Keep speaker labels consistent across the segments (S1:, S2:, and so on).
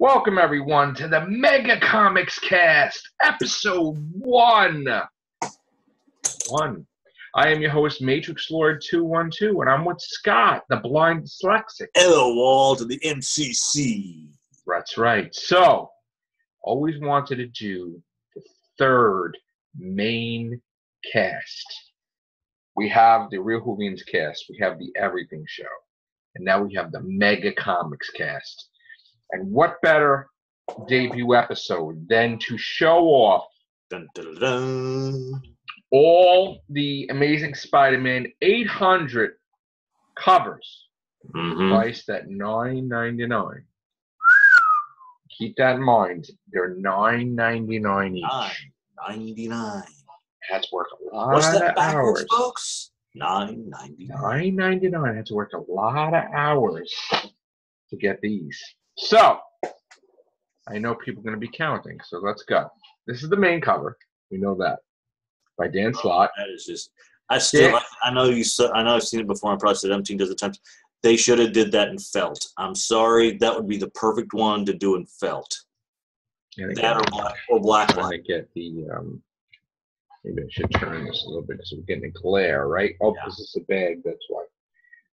S1: Welcome everyone to the Mega Comics Cast, episode one. One. I am your host, Matrix Lord two one two, and I'm with Scott, the blind dyslexic.
S2: Hello, all to the MCC.
S1: That's right. So, always wanted to do the third main cast. We have the Real Hooligans cast, we have the Everything Show, and now we have the Mega Comics cast. And what better debut episode than to show off
S2: Dun, dun, dun.
S1: all the Amazing Spider-Man 800 covers
S2: Mhm.
S1: priced at nine ninety nine. Keep that in mind. They're nine ninety nine each.
S2: Nine ninety nine.
S1: That's worth a lot
S2: What's
S1: of
S2: that backwards,
S1: hours.
S2: folks? Nine ninety nine.
S1: Nine ninety nine. That's worth a lot of hours to get these. So I know people are going to be counting. So let's go. This is the main cover. We know that by Dan Slott.
S2: That is just. I still.
S1: Yeah.
S2: I know you. I know I've seen it before. I probably said umpteen dozen times. They should have did that in felt. I'm sorry. That would be the perfect one to do in felt.
S1: And
S2: That or black or black light.
S1: get the um. Maybe I should turn this a little bit because we're getting a glare, right? Oh,
S2: Yeah.
S1: this is a bag. That's why.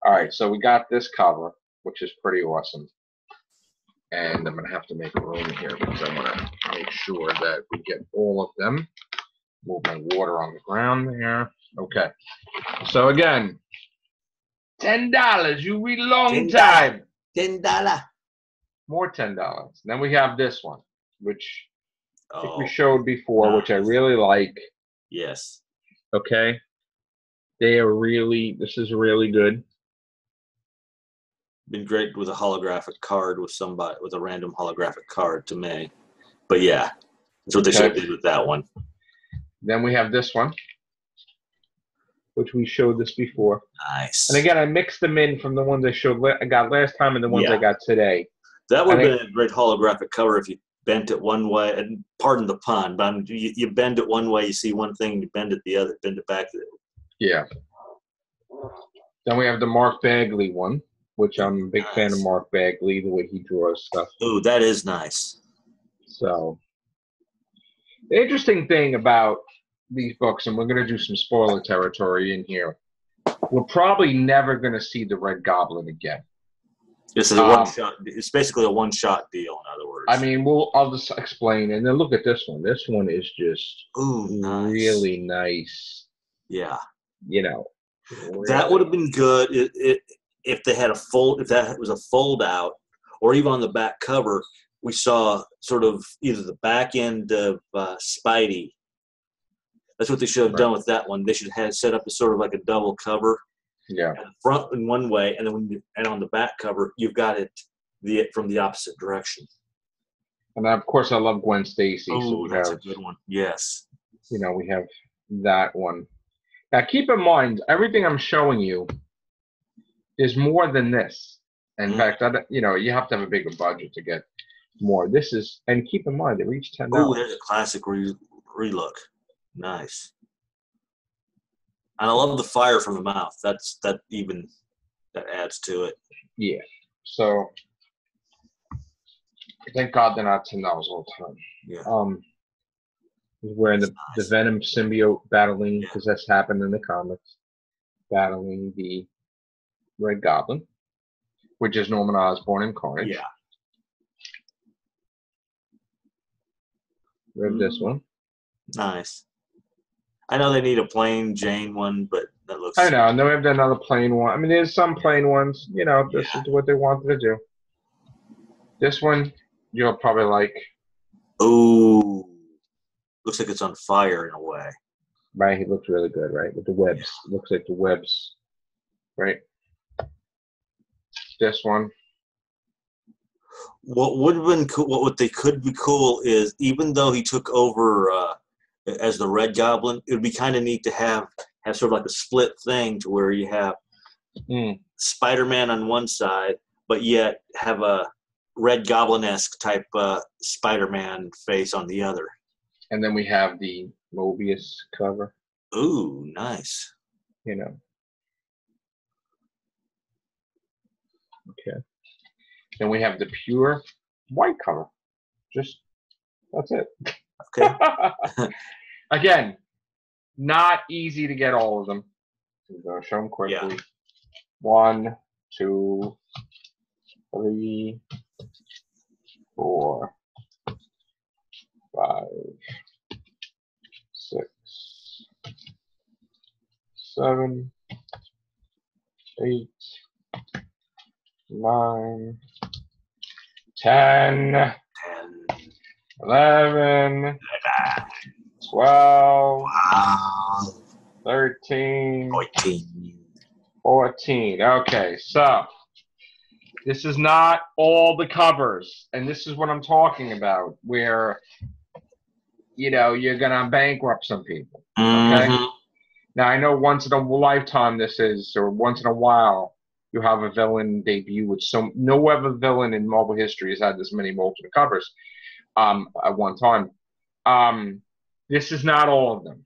S1: All right, so we got this cover, which is pretty awesome. And I'm gonna have to make room here because I want to make sure that we get all of them. Move my water on the ground there. Okay. So again, ten dollars. You read long
S2: $10.
S1: time.
S2: Ten dollar.
S1: More ten dollars. Then we have this one, which I think
S2: Oh
S1: we showed before, which I really like.
S2: yes.
S1: Okay. They are really. This is really good.
S2: Been great with a holographic card with somebody with a random holographic card to me. But yeah, that's what they should have did with that one.
S1: Then we have this one, which we showed this before.
S2: Nice.
S1: And again, I mixed them in from the ones I showed. I got last time and the ones I got today.
S2: That would
S1: I
S2: have been a great holographic cover if you bent it one way. And pardon the pun, but I'm- you, you bend it one way, you see one thing, you bend it the other, bend it back.
S1: Yeah. Then we have the Mark Bagley one, which I'm a big fan of Mark Bagley, the way he draws stuff.
S2: Ooh, that is nice.
S1: So, the interesting thing about these books, and we're going to do some spoiler territory in here, we're probably never going to see the Red Goblin again.
S2: This is a
S1: Um,
S2: one shot. It's basically a one shot deal. In other words.
S1: I mean, we'll I'll just explain, and then look at this one. This one is just
S2: ooh, nice.
S1: really nice.
S2: Yeah,
S1: You know,
S2: that would have been good i i if they had a fold. If that was a fold out, or even on the back cover, we saw sort of either the back end of uh, Spidey. That's what they should have done with that one. They should have set up a sort of like a double cover.
S1: yeah.
S2: front in one way, and then when you, and on the back cover, you've got it the from the opposite direction.
S1: And of course, I love Gwen Stacy. so
S2: Oh,
S1: we
S2: that's a good one. Yes.
S1: you know, we have that one. Now, keep in mind, everything I'm showing you is more than this. In
S2: Mm.
S1: fact, I, you know, you have to have a bigger budget to get more. This is, and keep in mind, they reach ten dollars.
S2: Oh, there's a classic re- relook. Nice. And I love the fire from the mouth. That's that even that adds to it.
S1: Yeah. So, thank God they're not ten dollars all the time.
S2: Yeah.
S1: Um, he's wearing the, the Venom symbiote battling
S2: Yeah.
S1: because that's happened in the comics, battling the Red Goblin, which is Norman Osborn and Carnage.
S2: Yeah.
S1: Read this
S2: Mm.
S1: one.
S2: Nice. I know they need a plain Jane one, but that looks.
S1: I know, and then we have another plain one. I mean, there's some plain ones. You know, this
S2: Yeah.
S1: is what they wanted to do. This one, you'll probably like,
S2: Ooh. Looks like it's on fire in a way.
S1: right? He looks really good, right? With the webs. Looks like the webs, right? This one.
S2: what would have been cool, what, they could be cool is even though he took over uh, as the Red Goblin, it would be kind of neat to have have sort of like a split thing to where you have
S1: Mm.
S2: Spider-Man on one side, but yet have a Red Goblin-esque type uh, Spider-Man face on the other.
S1: And then we have the Mobius cover,
S2: Ooh, nice.
S1: you know. Okay. Then we have the pure white color. Just that's it.
S2: Okay.
S1: Again, not easy to get all of them. I'm gonna show them quickly.
S2: Yeah.
S1: One, two, three, four, five, six, seven, eight, nine, ten,
S2: And
S1: eleven, twelve,
S2: wow,
S1: thirteen.
S2: 14.
S1: 14. Okay, so this is not all the covers, and this is what I'm talking about, where you know you're gonna bankrupt some people.
S2: Mhm.
S1: Now I know once in a lifetime this is, or once in a while you have a villain debut with some. No other villain in Marvel history has had this many multiple covers um, at one time. Um, this is not all of them.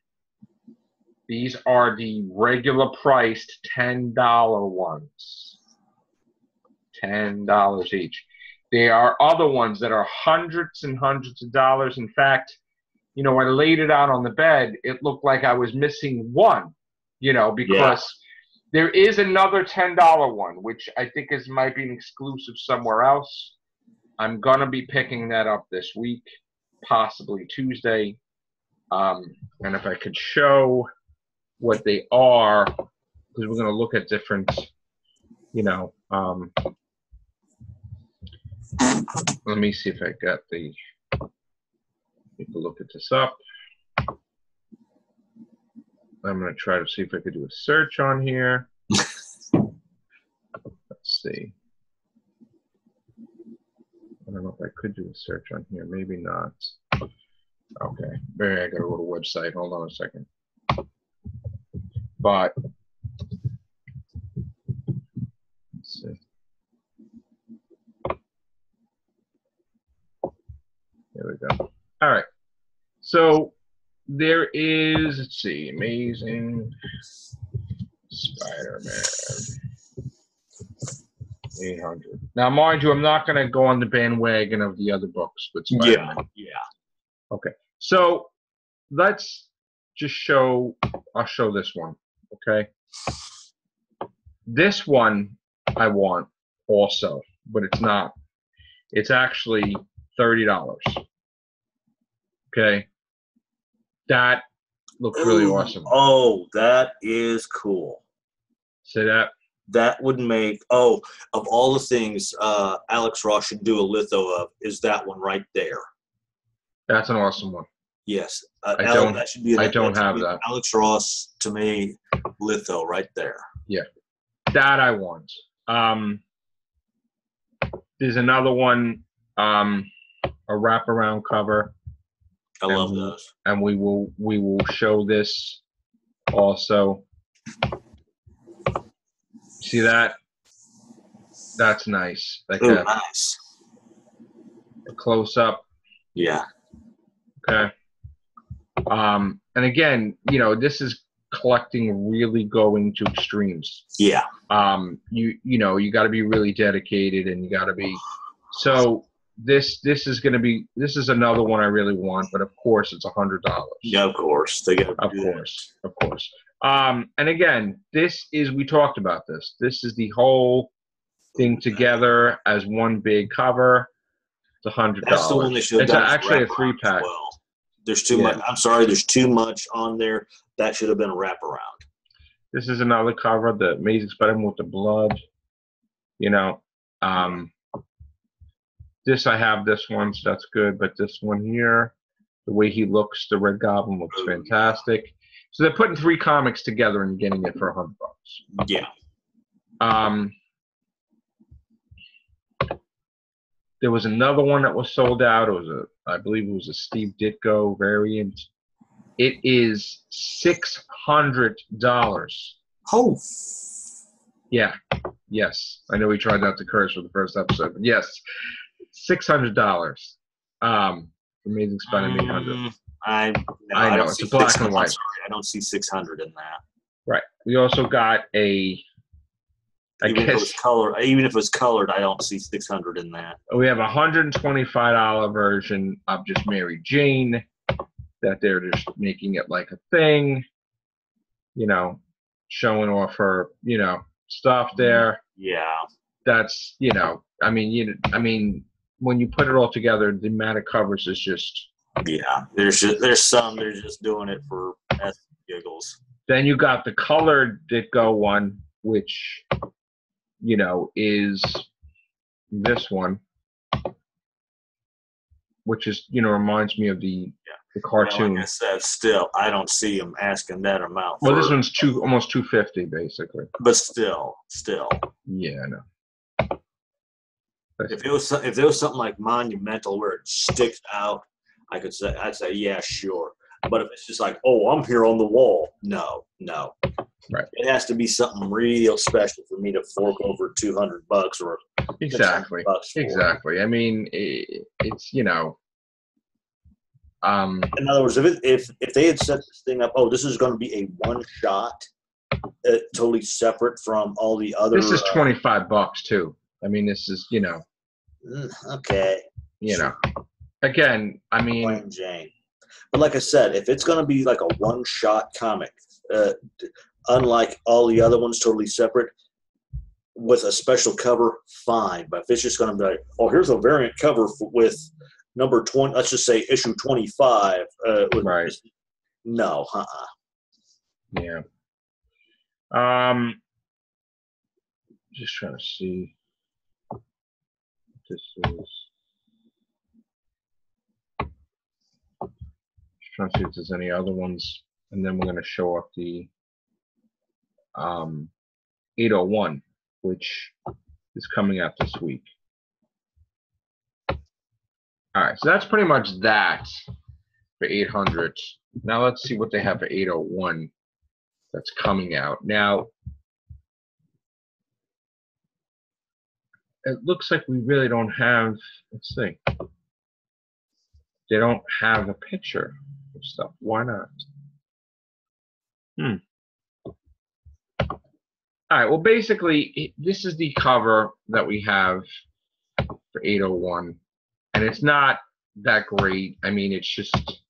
S1: These are the regular priced ten dollar ones. Ten dollars each. There are other ones that are hundreds and hundreds of dollars. In fact, you know, I laid it out on the bed, it looked like I was missing one. You know, because there is another ten dollar one, which I think is might be an exclusive somewhere else. I'm gonna be picking that up this week, possibly Tuesday. Um, and if I could show what they are, because we're gonna look at different, you know, um, let me see if I got the. Take a look at this up. I'm gonna try to see if I could do a search on here. Let's see. I don't know if I could do a search on here. Maybe not. Okay, maybe I gotta go to website. Hold on a second. But let's see. There we go. All right. So there is, let's see, Amazing Spider-Man 800. Now, mind you, I'm not going to go on the bandwagon of the other books but Spider-Man.
S2: Yeah. Yeah. Okay.
S1: So let's just show, I'll show this one, okay? This one I want also, but it's not. It's actually $30. Okay? That looks really
S2: Ooh,
S1: awesome.
S2: Oh, that is cool.
S1: Say that.
S2: That would make oh of all the things uh, Alex Ross should do a litho of is that one right there.
S1: That's an awesome one.
S2: Yes, uh,
S1: I don't-
S2: That should be. an-
S1: I don't have that.
S2: Alex Ross to me litho right there.
S1: Yeah, that I want. Um, there's another one, um, a wraparound cover.
S2: I love
S1: And-
S2: those.
S1: and we will we will show this also. See that? That's nice. Like
S2: Ooh,
S1: a,
S2: nice.
S1: a close up.
S2: Yeah.
S1: Okay. Um, and again, you know, this is collecting really going to extremes.
S2: Yeah.
S1: Um, you you know, you got to be really dedicated, and you got to be. So this this is going to be this is another one I really want, but of course it's a hundred dollars.
S2: Yeah, of course. They got
S1: Of course, of course. Um, and again, this is we talked about this. This is the whole thing together as one big cover. It's a hundred
S2: That's the one they should
S1: It's actually a three pack.
S2: Well. There's too
S1: Yeah.
S2: much. I'm sorry. There's too much on there. That should have been a wraparound.
S1: This is another cover, the Amazing Spider-Man with the blood. You know, um, this I have this one, so that's good. But this one here, the way he looks, the Red Goblin looks fantastic. So they're putting three comics together and getting it for a hundred bucks.
S2: Yeah.
S1: Um, there was another one that was sold out. It was a, I believe it was a Steve Ditko variant. It is six hundred dollars.
S2: Oh.
S1: Yeah, yes. I know we tried not to curse for the first episode, but yes, six hundred dollars. Um, Amazing Spider-Man 800.
S2: Mm, I, no,
S1: I know,
S2: don't
S1: it's a black
S2: 600
S1: and white.
S2: I don't see 600 in that.
S1: Right. We also got a I
S2: even if it was
S1: guess
S2: colored, even if it was colored, I don't see six hundred in that.
S1: we have a hundred and twenty-five dollar version of just Mary Jane that they're just making it like a thing, you know, showing off her, you know, stuff there.
S2: Yeah,
S1: That's you know, I mean, you, I mean, when you put it all together, the amount of covers is just.
S2: yeah. There's just, there's some they're just doing it for giggles.
S1: Then you got the colored Ditko one, which, you know, is this one, which is, you know, reminds me of the the cartoon.
S2: Like I said, still, I don't see them asking that amount.
S1: Well, this one's two, almost two fifty, basically.
S2: but still, still,
S1: Yeah, I know.
S2: If it was if there was something like monumental where it sticks out, I could say I'd say yeah, sure. But if it's just like, oh, I'm here on the wall, no, no.
S1: Right.
S2: It has to be something real special for me to fork over two hundred bucks or
S1: Exactly.
S2: bucks.
S1: Exactly. I mean, i it's you know, um,
S2: In other words, if it, if if they had set this thing up, oh, this is going to be a one shot, uh, totally separate from all the other.
S1: this is
S2: uh,
S1: twenty five bucks too. I mean, this is you know,
S2: mm, okay.
S1: you know, again, I mean,
S2: Plain Jane. But like I said, if it's going to be like a one shot comic, uh, unlike all the other ones, totally separate, with a special cover, fine. But if it's just going to be like, oh, here's a variant cover f with number 20, let's just say issue 25. Uh, with
S1: Right.
S2: No, uh-uh.
S1: Yeah. Um, just trying to see. Is. Just trying to see if there's any other ones, and then we're gonna show up the um 801, which is coming out this week. All right, so that's pretty much that for 800. Now let's see what they have for 801 that's coming out. Now, it looks like we really don't have, let's see. They don't have a picture of stuff. Why not? Hmm. All right, well, basically, this is the cover that we have for 801. And it's not that great. I mean, it's just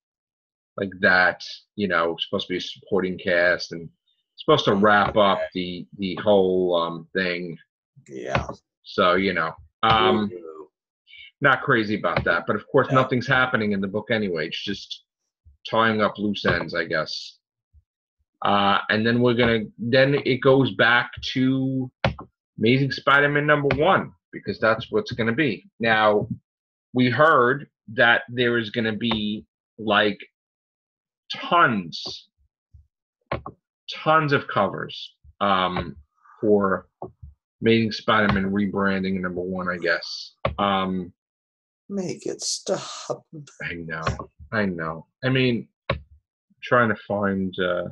S1: like that, you know, supposed to be a supporting cast and supposed to wrap up the the whole um thing.
S2: Yeah.
S1: So, you know, um not crazy about that, but of course
S2: Yeah.
S1: nothing's happening in the book anyway. It's just tying up loose ends, I guess. Uh and then we're going to then it goes back to Amazing Spider-Man number 1 because that's what's going to be. Now, we heard that there is going to be like tons tons of covers um for Amazing Spider-Man rebranding number 1, I guess. Um
S2: Make it stop.
S1: I know. I know. I mean, trying to find, uh,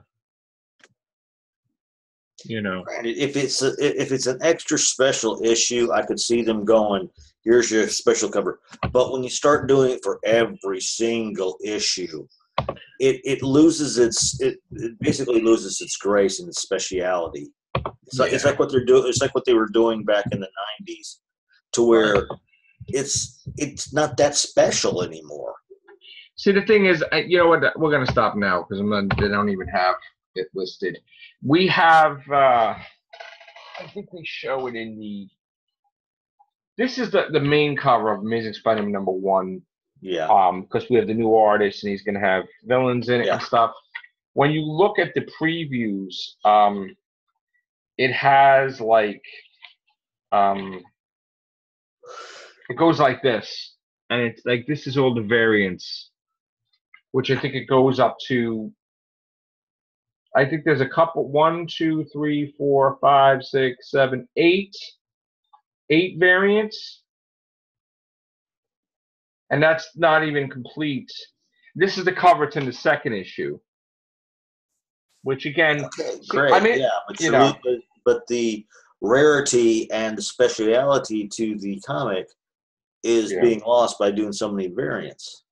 S1: you know,
S2: Granted, if it's a, if it's an extra special issue, I could see them going, "Here's your special cover." But when you start doing it for every single issue, it it loses its it, it basically loses its grace and its speciality. It's like it's like what they're doing. It's like what they were doing back in the '90s, to where it's it's not that special anymore.
S1: see, the thing is, I- you know what? We're going to stop now because I'm not, they don't even have it listed. We have, uh, I think we show it in the, this is the, the main cover of Amazing Spider-Man number one.
S2: Yeah,
S1: um because we have the new artist and he's going to have villains in it
S2: Yeah.
S1: and stuff when you look at the previews um it has like um it goes like this and it's like this is all the variants which i think it goes up to i think there's a couple one two three four five six seven eight eight variants and that's not even complete. This is the cover to the second issue, which again,
S2: okay, great.
S1: I mean,
S2: yeah, but
S1: you
S2: you
S1: know.
S2: But, the rarity and the speciality to the comic is
S1: Yeah.
S2: being lost by doing so many variants.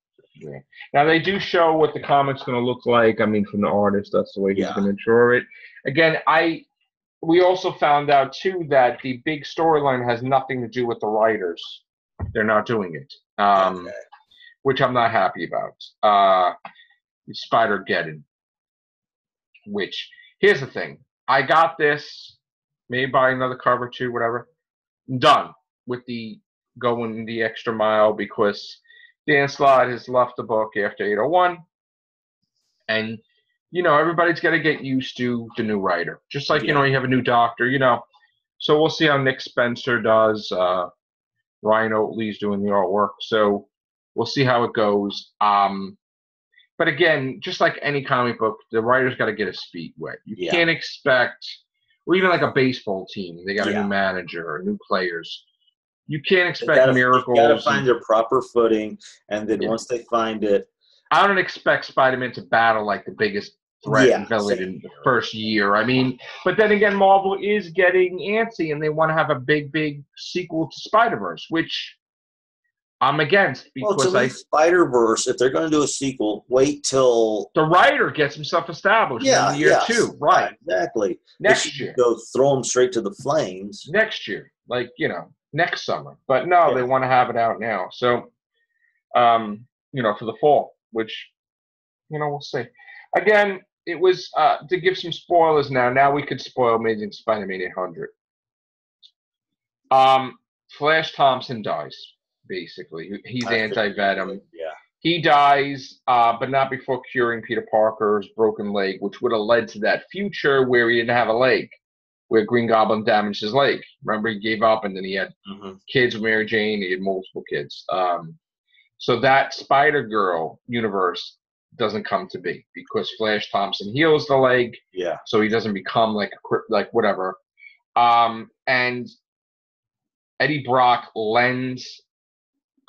S1: now they do show what the comic's going to look like. I mean, from the artist, that's the way he's
S2: Yeah.
S1: going to draw it. Again, I we also found out too that the big storyline has nothing to do with the writers. They're not doing it, um,
S2: Okay.
S1: which I'm not happy about. Uh, Spider Geddon. Which here's the thing: I got this, maybe buy another cover too, whatever. Done with the going the extra mile because Dan Slott has left the book after 801, and you know everybody's got to get used to the new writer. Just like you know you have a new doctor, you know. So we'll see how Nick Spencer does. Uh, Ryan Ottley's doing the artwork, so we'll see how it goes. Um, but again, just like any comic book, the writer's got to get his feet wet. You
S2: Yeah.
S1: can't expect, or even like a baseball team, they got a new manager or new players. You can't expect
S2: gotta,
S1: miracles.
S2: Got to find their proper footing, and then
S1: Yeah.
S2: once they find it,
S1: I don't expect Spider-Man to battle like the biggest threat
S2: Yeah,
S1: and villain
S2: same
S1: in the first year. I mean, but then again, Marvel is getting antsy and they want to have a big, big sequel to Spider-Verse, which I'm against
S2: well,
S1: because
S2: to
S1: I
S2: Spider Verse, if they're going to do a sequel, wait till
S1: the writer gets himself established
S2: yeah,
S1: in year
S2: yes,
S1: two, right?
S2: exactly.
S1: Next year,
S2: go throw them straight to the flames.
S1: next year, like you know, next summer. But no,
S2: Yeah.
S1: they want to have it out now. So, um, you know, for the fall, which you know, we'll see. Again, it was uh, to give some spoilers now. Now we could spoil Amazing Spider-Man 800. Um, Flash Thompson dies. Basically, he's anti-venom.
S2: Yeah,
S1: He dies, uh, but not before curing Peter Parker's broken leg, which would have led to that future where he didn't have a leg, where Green Goblin damaged his leg. Remember, he gave up, and then he had
S2: hmm
S1: kids with Mary Jane. He had multiple kids. Um, so that Spider Girl universe doesn't come to be because Flash Thompson heals the leg,
S2: yeah.
S1: so he doesn't become like a like whatever. Um, and Eddie Brock lends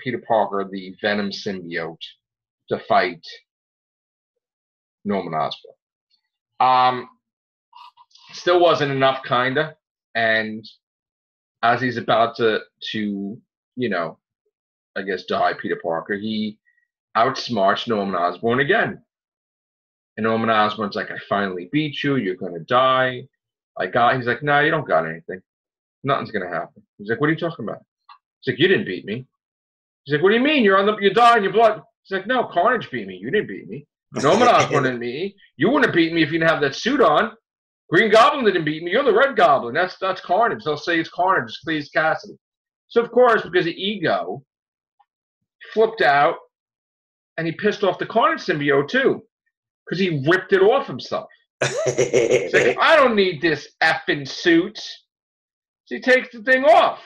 S1: Peter Parker the Venom symbiote to fight Norman Osborn. Um, still wasn't enough, kinda. And as he's about to to you know, I guess die, Peter Parker, he outsmarts Norman Osborn again. And Norman Osborn's like, I finally beat you. You're gonna die. I got. He's like, No, you don't got anything. Nothing's gonna happen. He's like, What are you talking about? He's like, You didn't beat me. He's like, What do you mean? You're on the. You die in your blood. He's like, No, Carnage beat me. You didn't beat me. Norman Osborn didn't beat me. You wouldn't have beaten me if you didn't have that suit on. Green Goblin didn't beat me. You're the Red Goblin. That's that's Carnage. They'll say it's Carnage. It's Cletus Kasady. So of course, because of ego, flipped out, and he pissed off the Carnage symbiote too, because he ripped it off himself. He's like, I don't need this effing suit. So he takes the thing off.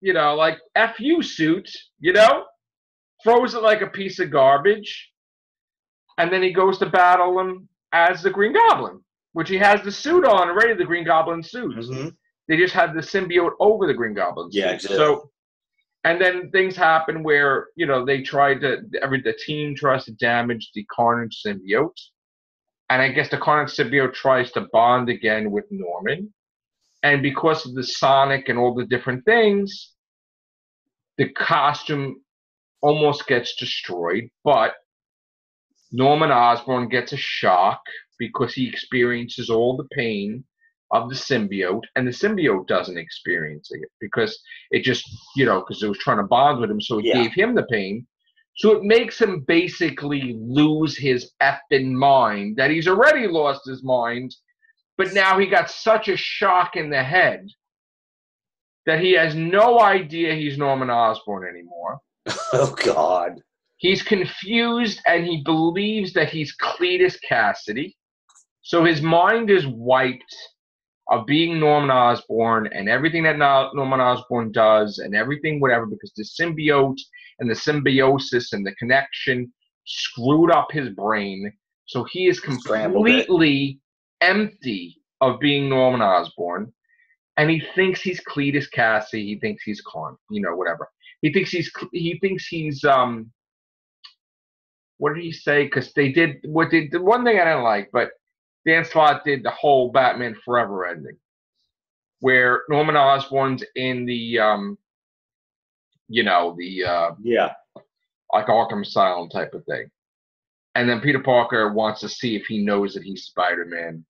S1: You know, like FU suit, you know? Throws it like a piece of garbage. And then he goes to battle him as the Green Goblin, which he has the suit on already, the Green Goblin suit.
S2: Mhm.
S1: They just had the symbiote over the Green Goblin.
S2: Yeah, exactly.
S1: So, and then things happen where you know they tried to every the team tries to damage the Carnage symbiote, and I guess the Carnage symbiote tries to bond again with Norman, and because of the Sonic and all the different things, the costume almost gets destroyed, but Norman Osborn gets a shock because he experiences all the pain of the symbiote, and the symbiote doesn't experience it because it just, you know, because it was trying to bond with him, so it
S2: Yeah.
S1: gave him the pain. So it makes him basically lose his effing mind that he's already lost his mind, but now he got such a shock in the head that he has no idea he's Norman Osborn anymore.
S2: Oh God.
S1: He's confused and he believes that he's Cletus Kasady. So his mind is wiped of being Norman Osborn and everything that Norman Osborn does and everything, whatever, because the symbiote and the symbiosis and the connection screwed up his brain. So he is completely empty of being Norman Osborn. And he thinks he's Cletus Cassie. He thinks he's Con, you know, whatever. He thinks he's he thinks he's um what did he say? Because they did what they the one thing I didn't like, but Dan Slott did the whole Batman Forever ending, where Norman Osborn's in the um, you know, the uh,
S2: Yeah.
S1: like Arkham Asylum type of thing, and then Peter Parker wants to see if he knows that he's Spider Man,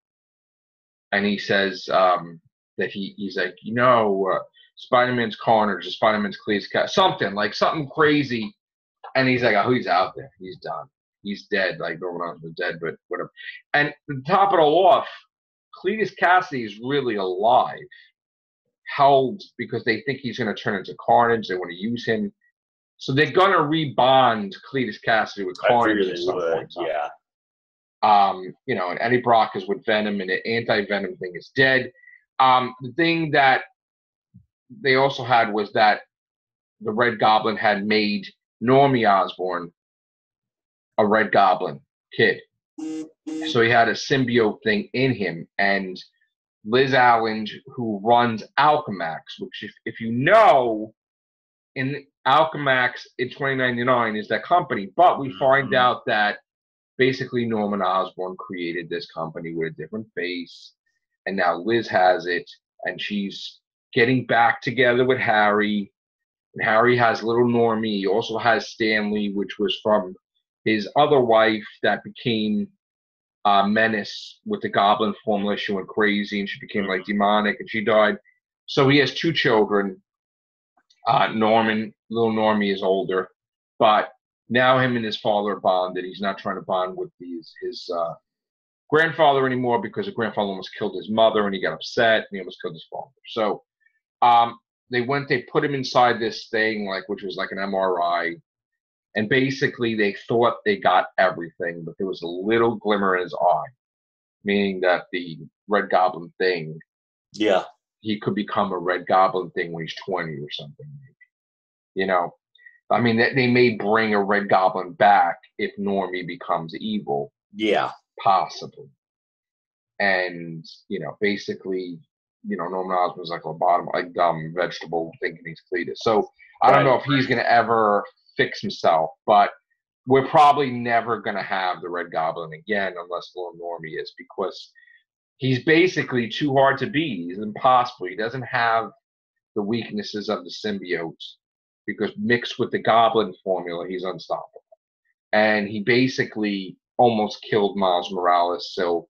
S1: and he says, um, that he he's like, you know, uh, Spider-Man's Carnage or Spider-Man's Cletus Cat, something like something crazy, and he's like, oh, he's out there, he's done, he's dead, like Norman Osborn dead, but whatever. And to top it all off, Cletus Kasady is really alive, held because they think he's going to turn into Carnage. They want to use him, so they're going to rebond Cletus Kasady with Carnage at some point.
S2: Yeah.
S1: Um, you know, and Eddie Brock is with Venom, and the anti-Venom thing is dead. Um, the thing that they also had was that the Red Goblin had made Normie Osborn a Red Goblin kid. So he had a symbiote thing in him. And Liz Allan, who runs Alchemax, which, if, if you know, in Alchemax in 2099 is that company. But we find
S2: Mhm.
S1: out that basically Norman Osborn created this company with a different face. And now Liz has it. And she's getting back together with Harry. And Harry has little Normie. He also has Stanley, which was from his other wife that became uh, Menace with the Goblin formula. She went crazy and she became like demonic and she died. So he has two children. Uh, Norman, little Normie is older, but now him and his father are bonded. He's not trying to bond with his his uh, grandfather anymore because the grandfather almost killed his mother and he got upset and he almost killed his father. So um, they went, they put him inside this thing, like which was like an MRI, and basically they thought they got everything, but there was a little glimmer in his eye, meaning that the Red Goblin thing,
S2: Yeah.
S1: he could become a Red Goblin thing when he's 20 or something. Maybe. You know, I mean, they, they may bring a Red Goblin back if Normie becomes evil,
S2: Yeah.
S1: possibly. And, you know, basically, you know, Norman Osborn's like a bottom, like dumb vegetable thinking he's Cletus. So I don't know if he's going to ever fix himself, but we're probably never going to have the Red Goblin again unless Little Normie is because he's basically too hard to beat. He's impossible. He doesn't have the weaknesses of the symbiote because mixed with the Goblin formula, he's unstoppable. And he basically almost killed Miles Morales, Silk,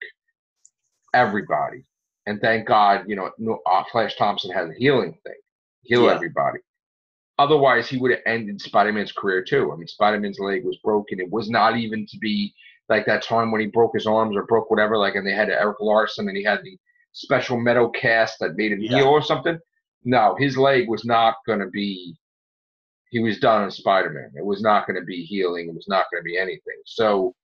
S1: everybody. And thank God, you know, uh, Flash Thompson has a healing thing, heal
S2: Yeah.
S1: everybody. Otherwise, he would have ended Spider Man's career too. I mean, Spider Man's leg was broken. It was not even to be like that time when he broke his arms or broke whatever, like, and they had Erik Larsen and he had the special metal cast that made him
S2: Yeah.
S1: heal or something. No, his leg was not going to be. He was done in Spider Man. It was not going to be healing. It was not going to be anything. So,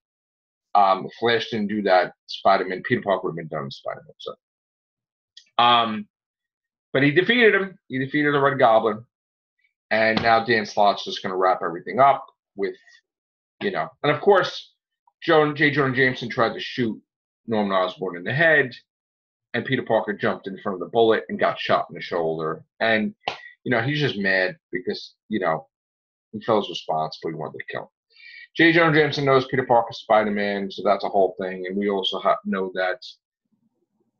S1: um, Flash didn't do that. Spider Man, Peter Parker would have been done in Spider Man. So, um, but he defeated him. He defeated the Red Goblin, and now Dan Slott's just going to wrap everything up with, you know, and of course, Joe J. Jonah Jameson tried to shoot Norman Osborn in the head, and Peter Parker jumped in front of the bullet and got shot in the shoulder. And you know, he's just mad because you know he feels responsible. He wanted to kill him. J. Jonah Jameson knows Peter Parker's Spider Man, so that's a whole thing. And we also know that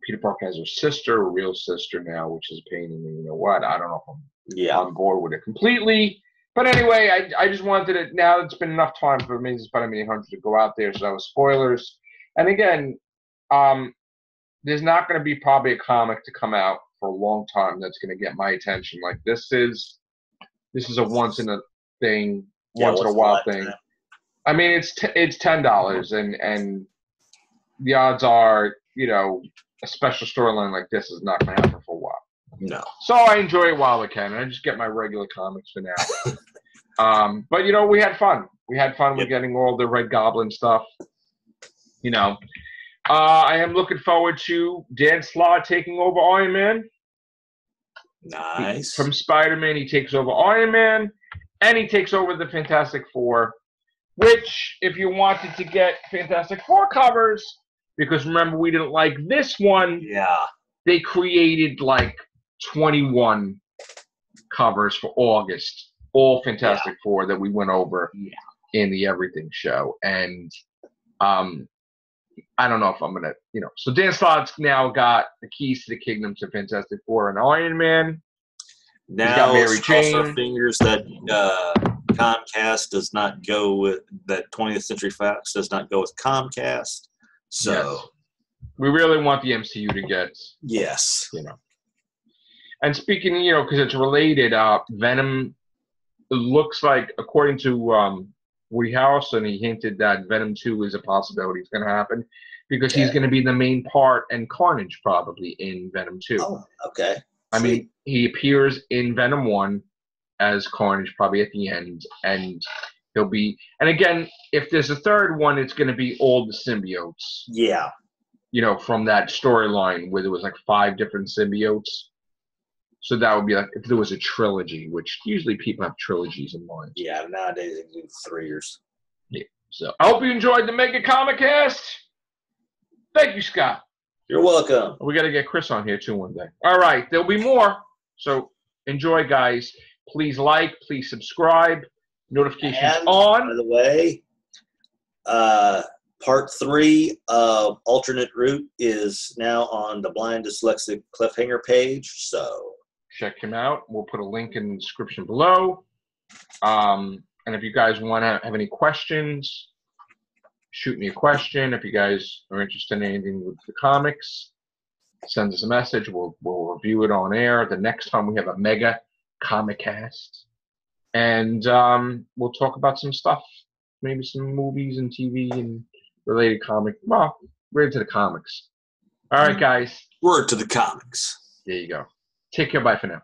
S1: Peter Parker has a sister, a real sister now, which is a pain in the you know what. I don't know if I'm
S2: Yeah.
S1: on board with it completely. But anyway, I, I just wanted it. Now it's been enough time for Amazing Spider-Man 800 to go out there, so that was spoilers. And again, um, there's not going to be probably a comic to come out for a long time that's going to get my attention. Like this is, this is a once in a thing,
S2: Yeah,
S1: once in a while thing. I mean, it's t- it's ten dollars, and and the odds are, you know, a special storyline like this is not going to happen for a while.
S2: No.
S1: So I enjoy it while I can. And I just get my regular comics for now. um, but you know, we had fun. We had fun with getting all the Red Goblin stuff. You know, uh, I am looking forward to Dan Slott taking over Iron Man.
S2: Nice.
S1: From Spider Man, he takes over Iron Man, and he takes over the Fantastic Four. Which, if you wanted to get Fantastic Four covers, because remember we didn't like this one,
S2: yeah.
S1: they created like 21 covers for August, all Fantastic Four that we went over
S2: Yeah.
S1: in the Everything show. And um, I don't know if I'm gonna, you know. So Dan Slott's now got the keys to the kingdom to Fantastic Four and Iron Man.
S2: Now,
S1: got Mary
S2: cross our fingers that uh, Comcast does not go with that 20th Century Fox does not go with Comcast. So
S1: Yes. We really want the MCU to get,
S2: yes,
S1: you know. And speaking, you know, because it's related, uh, Venom looks like, according to um, Woody Harrelson, he hinted that Venom 2 is a possibility it's going to happen because he's going to be the main part and Carnage probably in Venom 2.
S2: Oh, okay.
S1: I mean, he appears in Venom 1 as Carnage probably at the end, and he'll be. And again, if there's a third one, it's going to be all the symbiotes,
S2: yeah,
S1: you know, from that storyline where there was like five different symbiotes. So that would be like if there was a trilogy, which usually people have trilogies in mind.
S2: yeah. Nowadays they do three years.
S1: So I hope you enjoyed the Mega Comic Cast. Thank you, Scott.
S2: You're welcome.
S1: We got to get Chris on here too one day. All right, there'll be more. So enjoy, guys. Please like, please subscribe. Notifications
S2: And- By
S1: on.
S2: the way, uh, part three of alternate route is now on the blind dyslexic cliffhanger page. So
S1: Check him out. We'll put a link in the description below. Um, and if you guys want to have any questions, shoot me a question. If you guys are interested in anything with the comics, send us a message. We'll we'll review it on air. The next time we have a mega comic cast, and um, we'll talk about some stuff, maybe some movies and TV and related comic. Well, we're into the comics. All right, guys.
S2: word to the comics.
S1: There you go. Take care. Bye for now.